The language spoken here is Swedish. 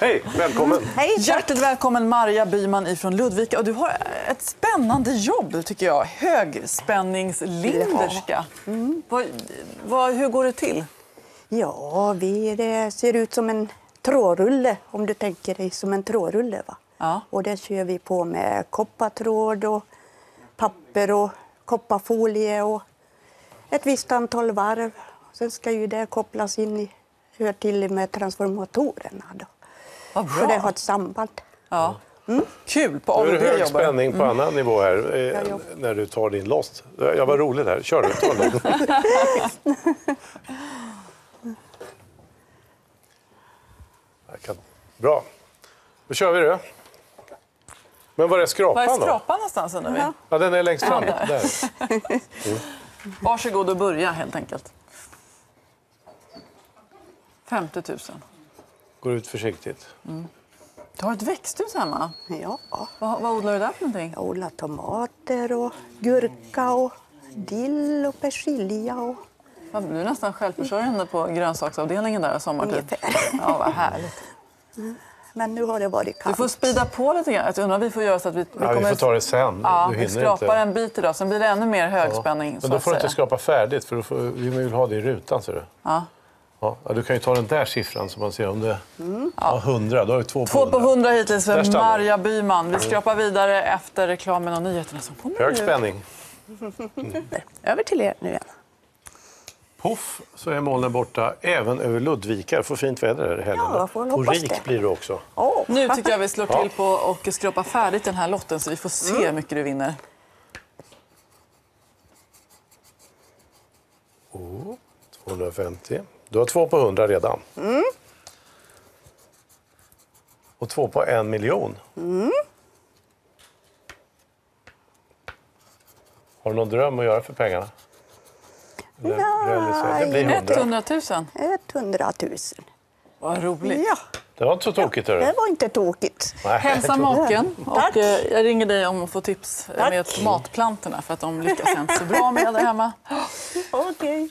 Hej, välkommen. Hej, Hjärtligt välkommen Marja Byman ifrån Ludvika. Och du har ett spännande jobb tycker jag. Högspänningslinderska. Vad, vad, hur går det till? Ja, vi, det ser ut som en trådrulle om du tänker dig som en trådrulle. Va? Ja. Och det kör vi på med koppartråd och papper och kopparfolie och ett visst antal varv. Sen ska ju det kopplas in i, hör till med transformatorerna då. Vad Så det har bra. ett samband. Ja. Kul på Nu är det ABB hög jobbar spänning på annan nivå här eh, när du tar din lost. Jag var rolig där. Kör du. Ta en lost. Jag kan... Bra. Då kör vi det. Men var är Var skrapan är då? skrapan någonstans undrar vi? Ja, den är längst fram. Ja, där. där. Varsågod och börja helt enkelt. 50 000. Går ut försiktigt. Du har ett växthus hemma. Ja, Vad, vad odlar du där för någonting? jag odlar tomater och gurka och dill och persilja och Ja, Du är nästan självförsörjande på grönsaksavdelningen där sommartid. Ungefär. Ja, vad härligt. Men nu har det varit Du kallt. får spida på lite grann. Jag undrar vi får göra så att vi, vi Ja, vi får ta det sen. Ja, du vi skrapar inte. en bit idag, sen blir det ännu mer högspänning. Men så då får du inte skrapa färdigt för då får, vi vill ha det i rutan. Ser du. Ja. Ja, du kan ju ta den där siffran så man ser om det ja, 100. Då har du två på Två på 100. hundra hittills för vi. Marja Byman. Vi skrapar vidare efter reklamen och nyheterna som kommer Hög spänning. Över till er nu igen. Poff så är molnen borta även över Ludvika. Får fint väder här i helgen. Ja, och hoppas rik det. blir det också. Åh, Nu tycker jag vi slår till på och skrapa färdigt den här lotten så vi får se hur mycket du vinner. Oh, 250. Du har två på 100 redan. Och två på en miljon. Har du någon dröm att göra för pengarna? Eller realisera? Det blir 100. 100 000. 100 000. Vad roligt. Ja, Det var inte så tokigt. hörru. det var inte tokigt. Nej. Hälsa maken. Och, eh, jag ringer dig om att få tips eh, Tack. med tomatplantorna för att de lyckas inte så bra med det hemma. Okej.